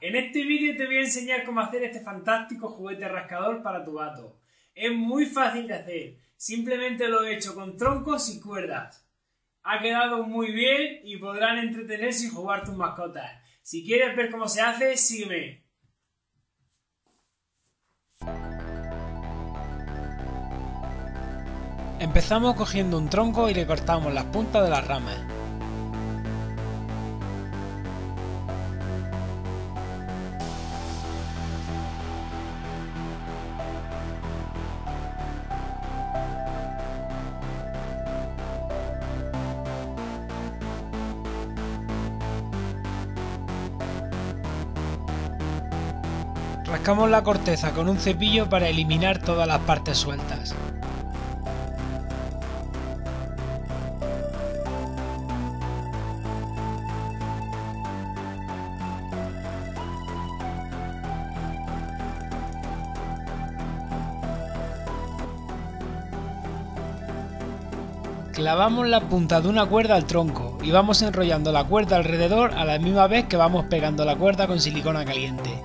En este vídeo te voy a enseñar cómo hacer este fantástico juguete rascador para tu gato. Es muy fácil de hacer, simplemente lo he hecho con troncos y cuerdas. Ha quedado muy bien y podrán entretenerse y jugar tus mascotas. Si quieres ver cómo se hace, sígueme. Empezamos cogiendo un tronco y le cortamos las puntas de las ramas. Rascamos la corteza con un cepillo para eliminar todas las partes sueltas. Clavamos la punta de una cuerda al tronco y vamos enrollando la cuerda alrededor a la misma vez que vamos pegando la cuerda con silicona caliente.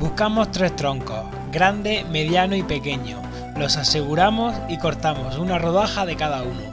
Buscamos tres troncos, grande, mediano y pequeño. Los aseguramos y cortamos una rodaja de cada uno.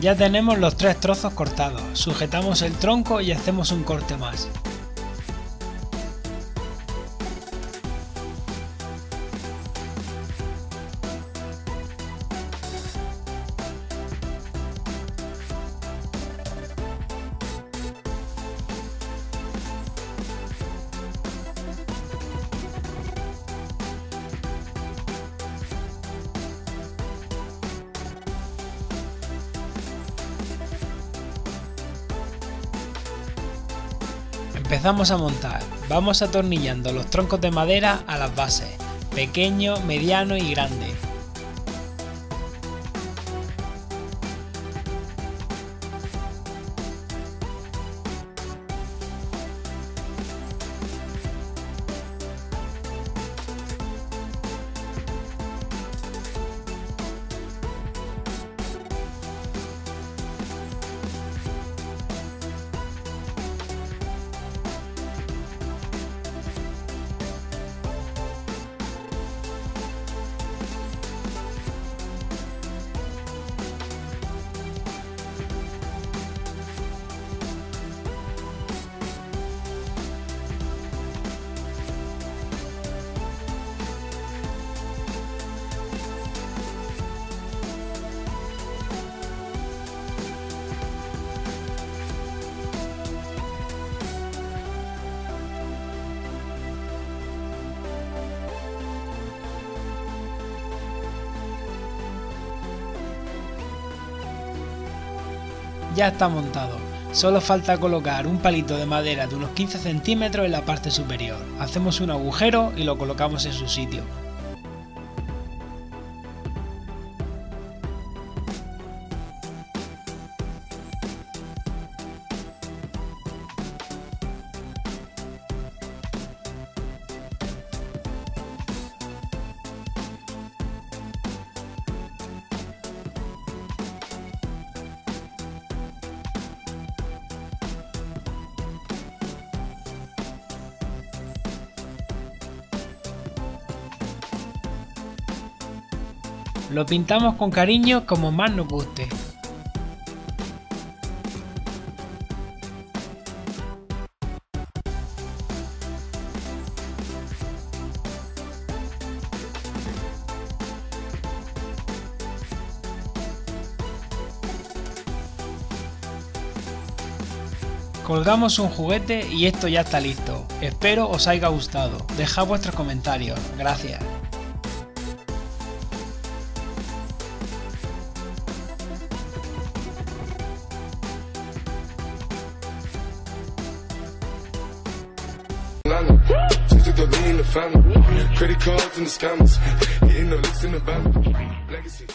Ya tenemos los tres trozos cortados, sujetamos el tronco y hacemos un corte más. Empezamos a montar, vamos atornillando los troncos de madera a las bases, pequeño, mediano y grande. Ya está montado. Solo falta colocar un palito de madera de unos 15 centímetros en la parte superior. Hacemos un agujero y lo colocamos en su sitio. Lo pintamos con cariño como más nos guste. Colgamos un juguete y esto ya está listo. Espero os haya gustado. Dejad vuestros comentarios. Gracias. Credit cards and the scammers, getting the licks in the van. Legacy.